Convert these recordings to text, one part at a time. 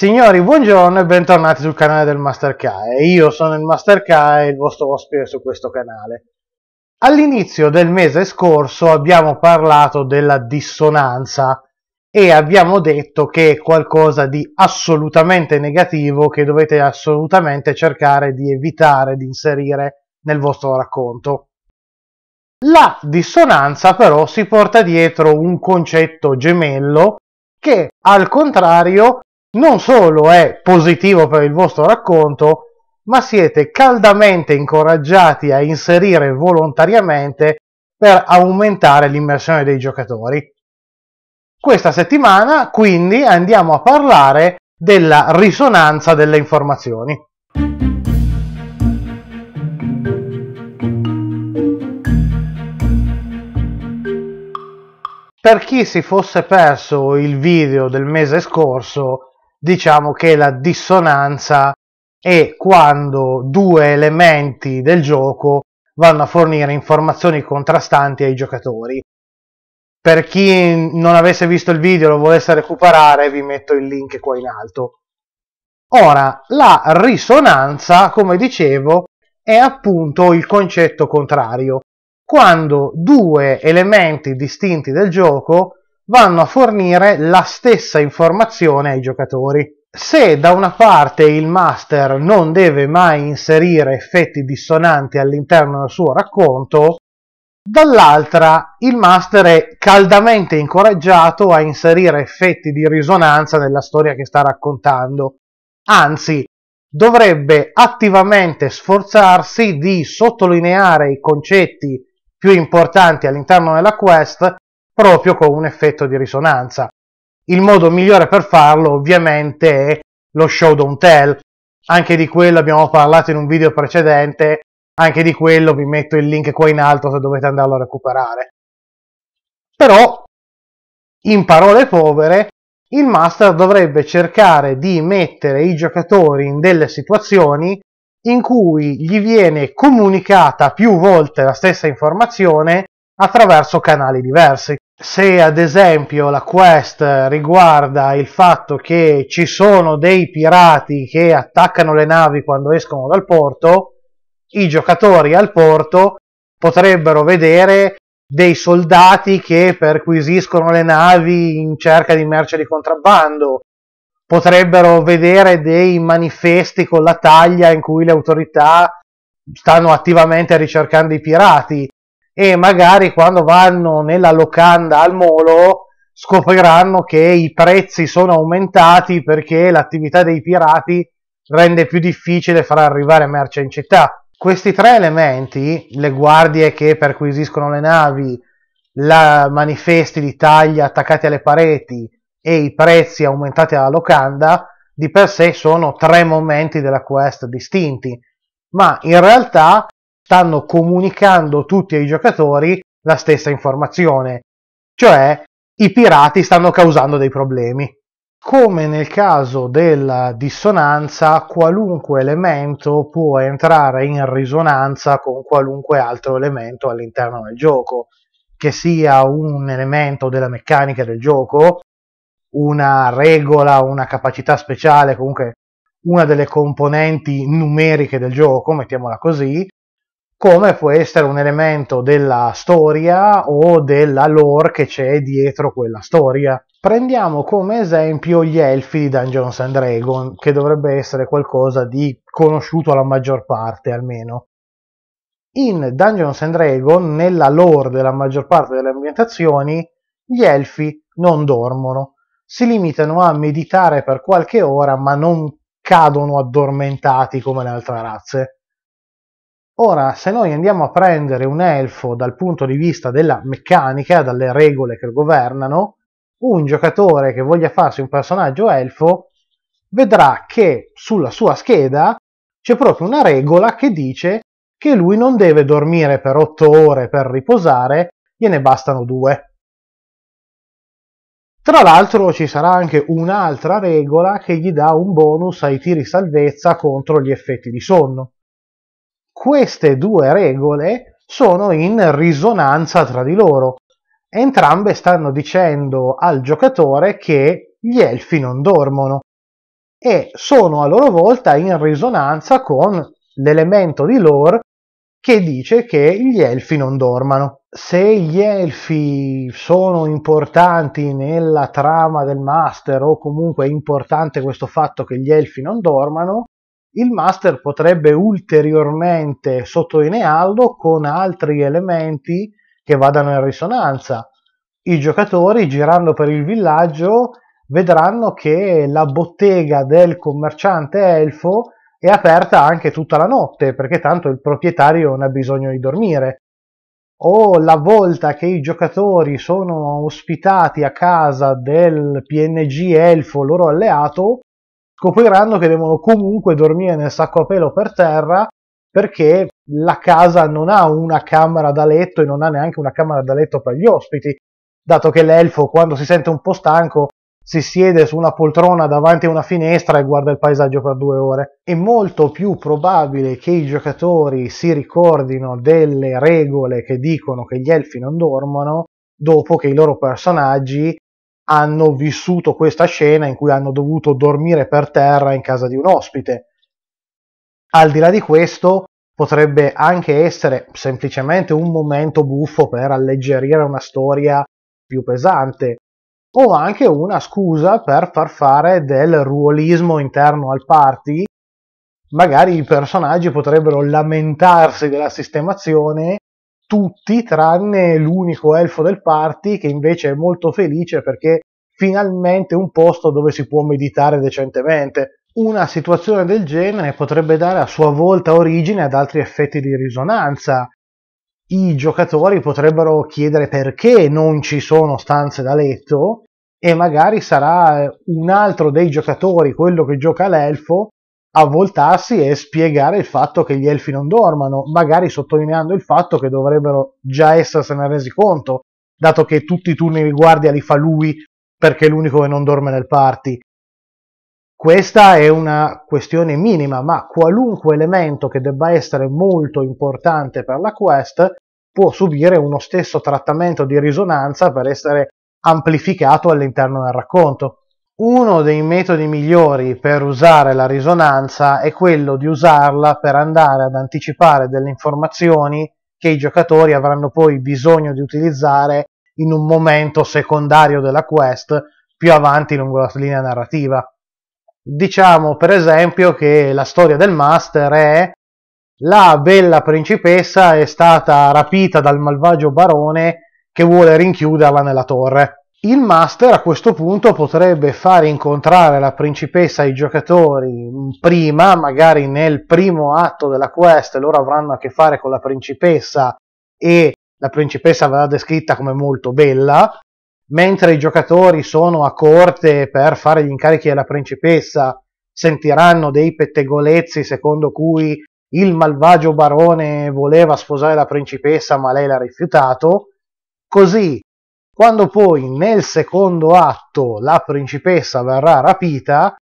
Signori, buongiorno e bentornati sul canale del Master Kai. Io sono il Master Kai, il vostro ospite su questo canale. All'inizio del mese scorso abbiamo parlato della dissonanza e abbiamo detto che è qualcosa di assolutamente negativo che dovete assolutamente cercare di evitare di inserire nel vostro racconto. La dissonanza però si porta dietro un concetto gemello che al contrario non solo è positivo per il vostro racconto, ma siete caldamente incoraggiati a inserire volontariamente per aumentare l'immersione dei giocatori. Questa settimana quindi andiamo a parlare della risonanza delle informazioni. Per chi si fosse perso il video del mese scorso, diciamo che la dissonanza è quando due elementi del gioco vanno a fornire informazioni contrastanti ai giocatori. Per chi non avesse visto il video e lo volesse recuperare, vi metto il link qua in alto. Ora, la risonanza, come dicevo, è appunto il concetto contrario, quando due elementi distinti del gioco vanno a fornire la stessa informazione ai giocatori. Se da una parte il master non deve mai inserire effetti dissonanti all'interno del suo racconto, dall'altra il master è caldamente incoraggiato a inserire effetti di risonanza nella storia che sta raccontando. Anzi, dovrebbe attivamente sforzarsi di sottolineare i concetti più importanti all'interno della quest proprio con un effetto di risonanza. Il modo migliore per farlo ovviamente è lo show don't tell, anche di quello abbiamo parlato in un video precedente, anche di quello vi metto il link qua in alto se dovete andarlo a recuperare. Però, in parole povere, il master dovrebbe cercare di mettere i giocatori in delle situazioni in cui gli viene comunicata più volte la stessa informazione attraverso canali diversi se ad esempio la quest riguarda il fatto che ci sono dei pirati che attaccano le navi quando escono dal porto, i giocatori al porto potrebbero vedere dei soldati che perquisiscono le navi in cerca di merce di contrabbando, potrebbero vedere dei manifesti con la taglia in cui le autorità stanno attivamente ricercando i pirati e magari quando vanno nella locanda al molo scopriranno che i prezzi sono aumentati perché l'attività dei pirati rende più difficile far arrivare merce in città. Questi tre elementi, le guardie che perquisiscono le navi, la manifesti di taglia attaccati alle pareti e i prezzi aumentati alla locanda, di per sé sono tre momenti della quest distinti, ma in realtà stanno comunicando tutti ai giocatori la stessa informazione, cioè i pirati stanno causando dei problemi. Come nel caso della dissonanza, qualunque elemento può entrare in risonanza con qualunque altro elemento all'interno del gioco, che sia un elemento della meccanica del gioco, una regola, una capacità speciale, comunque una delle componenti numeriche del gioco, mettiamola così, come può essere un elemento della storia o della lore che c'è dietro quella storia. Prendiamo come esempio gli elfi di Dungeons and Dragons, che dovrebbe essere qualcosa di conosciuto alla maggior parte almeno. In Dungeons and Dragons, nella lore della maggior parte delle ambientazioni, gli elfi non dormono, si limitano a meditare per qualche ora ma non cadono addormentati come le altre razze. Ora, se noi andiamo a prendere un elfo dal punto di vista della meccanica, dalle regole che lo governano, un giocatore che voglia farsi un personaggio elfo vedrà che sulla sua scheda c'è proprio una regola che dice che lui non deve dormire per 8 ore per riposare, gliene bastano due. Tra l'altro ci sarà anche un'altra regola che gli dà un bonus ai tiri salvezza contro gli effetti di sonno queste due regole sono in risonanza tra di loro. Entrambe stanno dicendo al giocatore che gli elfi non dormono. e sono a loro volta in risonanza con l'elemento di lore che dice che gli elfi non dormano. Se gli elfi sono importanti nella trama del master o comunque è importante questo fatto che gli elfi non dormano, il master potrebbe ulteriormente sottolinearlo con altri elementi che vadano in risonanza. I giocatori girando per il villaggio vedranno che la bottega del commerciante elfo è aperta anche tutta la notte perché tanto il proprietario non ha bisogno di dormire. O la volta che i giocatori sono ospitati a casa del PNG elfo loro alleato, scopriranno che devono comunque dormire nel sacco a pelo per terra perché la casa non ha una camera da letto e non ha neanche una camera da letto per gli ospiti, dato che l'elfo quando si sente un po' stanco si siede su una poltrona davanti a una finestra e guarda il paesaggio per due ore. È molto più probabile che i giocatori si ricordino delle regole che dicono che gli elfi non dormono dopo che i loro personaggi hanno vissuto questa scena in cui hanno dovuto dormire per terra in casa di un ospite. Al di là di questo, potrebbe anche essere semplicemente un momento buffo per alleggerire una storia più pesante o anche una scusa per far fare del ruolismo interno al party. Magari i personaggi potrebbero lamentarsi della sistemazione, tutti tranne l'unico elfo del party che invece è molto felice perché finalmente un posto dove si può meditare decentemente. Una situazione del genere potrebbe dare a sua volta origine ad altri effetti di risonanza, i giocatori potrebbero chiedere perché non ci sono stanze da letto e magari sarà un altro dei giocatori, quello che gioca l'elfo, a voltarsi e spiegare il fatto che gli elfi non dormano, magari sottolineando il fatto che dovrebbero già essersene resi conto, dato che tutti i turni di guardia li fa lui perché è l'unico che non dorme nel party. Questa è una questione minima, ma qualunque elemento che debba essere molto importante per la quest può subire uno stesso trattamento di risonanza per essere amplificato all'interno del racconto. Uno dei metodi migliori per usare la risonanza è quello di usarla per andare ad anticipare delle informazioni che i giocatori avranno poi bisogno di utilizzare in un momento secondario della quest più avanti lungo la linea narrativa. Diciamo per esempio che la storia del master è la bella principessa è stata rapita dal malvagio barone che vuole rinchiuderla nella torre. Il master a questo punto potrebbe fare incontrare la principessa ai giocatori prima, magari nel primo atto della quest, loro avranno a che fare con la principessa e la principessa verrà descritta come molto bella, mentre i giocatori sono a corte per fare gli incarichi della principessa, sentiranno dei pettegolezzi secondo cui il malvagio barone voleva sposare la principessa ma lei l'ha rifiutato, così quando poi nel secondo atto la principessa verrà rapita,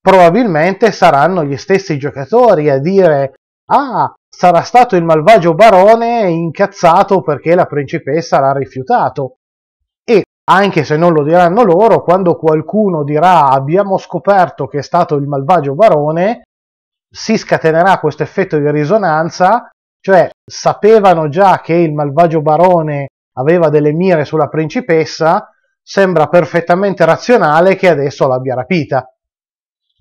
probabilmente saranno gli stessi giocatori a dire ah, sarà stato il malvagio barone incazzato perché la principessa l'ha rifiutato. Anche se non lo diranno loro, quando qualcuno dirà abbiamo scoperto che è stato il malvagio barone, si scatenerà questo effetto di risonanza, cioè sapevano già che il malvagio barone aveva delle mire sulla principessa, sembra perfettamente razionale che adesso l'abbia rapita.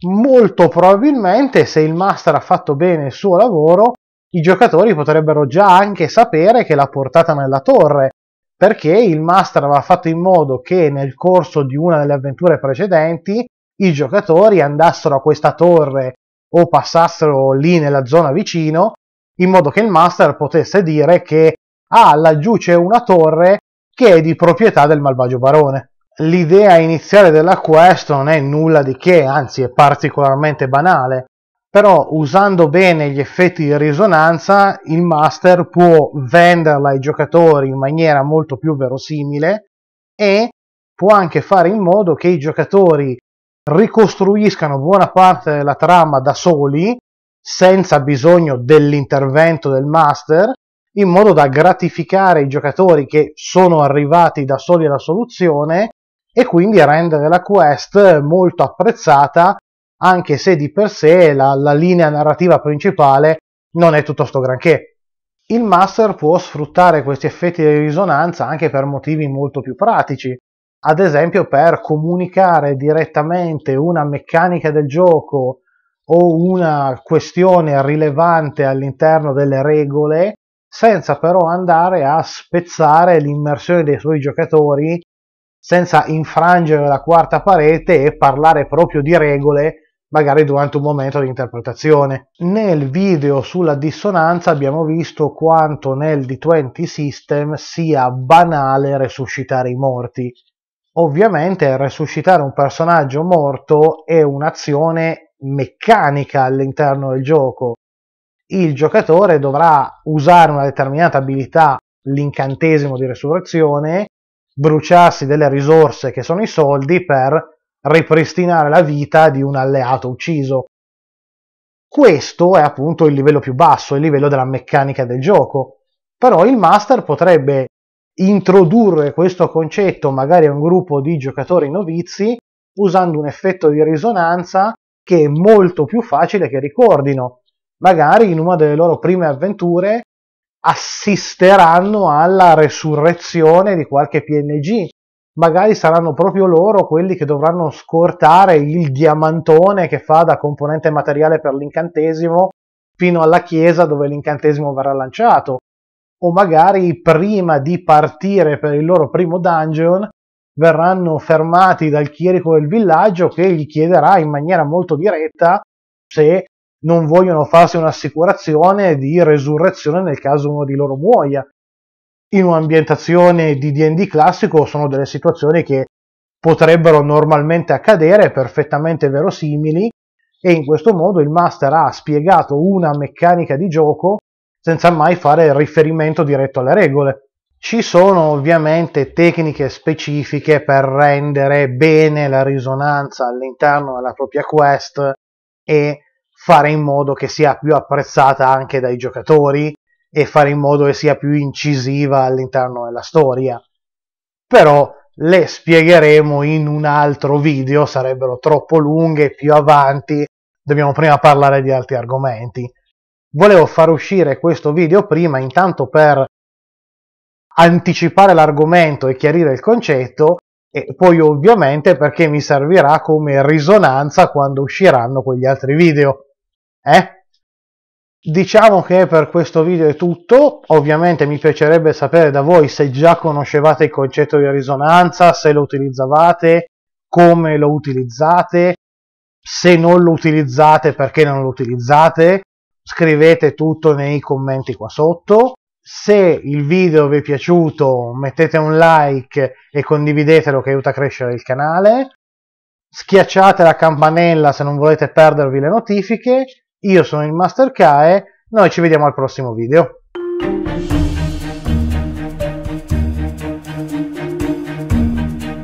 Molto probabilmente, se il master ha fatto bene il suo lavoro, i giocatori potrebbero già anche sapere che l'ha portata nella torre perché il master aveva fatto in modo che nel corso di una delle avventure precedenti i giocatori andassero a questa torre o passassero lì nella zona vicino in modo che il master potesse dire che ah laggiù c'è una torre che è di proprietà del malvagio barone. L'idea iniziale della quest non è nulla di che, anzi è particolarmente banale però usando bene gli effetti di risonanza il master può venderla ai giocatori in maniera molto più verosimile e può anche fare in modo che i giocatori ricostruiscano buona parte della trama da soli senza bisogno dell'intervento del master in modo da gratificare i giocatori che sono arrivati da soli alla soluzione e quindi rendere la quest molto apprezzata anche se di per sé la, la linea narrativa principale non è tutto sto granché. Il master può sfruttare questi effetti di risonanza anche per motivi molto più pratici, ad esempio per comunicare direttamente una meccanica del gioco o una questione rilevante all'interno delle regole senza però andare a spezzare l'immersione dei suoi giocatori senza infrangere la quarta parete e parlare proprio di regole magari durante un momento di interpretazione. Nel video sulla dissonanza abbiamo visto quanto nel D20 System sia banale resuscitare i morti. Ovviamente resuscitare un personaggio morto è un'azione meccanica all'interno del gioco. Il giocatore dovrà usare una determinata abilità, l'incantesimo di resurrezione, bruciarsi delle risorse che sono i soldi per ripristinare la vita di un alleato ucciso. Questo è appunto il livello più basso, il livello della meccanica del gioco. Però il master potrebbe introdurre questo concetto magari a un gruppo di giocatori novizi usando un effetto di risonanza che è molto più facile che ricordino. Magari in una delle loro prime avventure assisteranno alla resurrezione di qualche PNG. Magari saranno proprio loro quelli che dovranno scortare il diamantone che fa da componente materiale per l'incantesimo fino alla chiesa dove l'incantesimo verrà lanciato. O magari prima di partire per il loro primo dungeon verranno fermati dal chierico del villaggio che gli chiederà in maniera molto diretta se non vogliono farsi un'assicurazione di resurrezione nel caso uno di loro muoia. In un'ambientazione di DD classico sono delle situazioni che potrebbero normalmente accadere, perfettamente verosimili, e in questo modo il master ha spiegato una meccanica di gioco senza mai fare riferimento diretto alle regole. Ci sono ovviamente tecniche specifiche per rendere bene la risonanza all'interno della propria quest e fare in modo che sia più apprezzata anche dai giocatori e fare in modo che sia più incisiva all'interno della storia. Però le spiegheremo in un altro video, sarebbero troppo lunghe, più avanti, dobbiamo prima parlare di altri argomenti. Volevo far uscire questo video prima intanto per anticipare l'argomento e chiarire il concetto e poi ovviamente perché mi servirà come risonanza quando usciranno quegli altri video. Eh? Diciamo che per questo video è tutto, ovviamente mi piacerebbe sapere da voi se già conoscevate il concetto di risonanza, se lo utilizzavate, come lo utilizzate, se non lo utilizzate perché non lo utilizzate, scrivete tutto nei commenti qua sotto. Se il video vi è piaciuto mettete un like e condividetelo che aiuta a crescere il canale. Schiacciate la campanella se non volete perdervi le notifiche io sono il Master Kae, noi ci vediamo al prossimo video.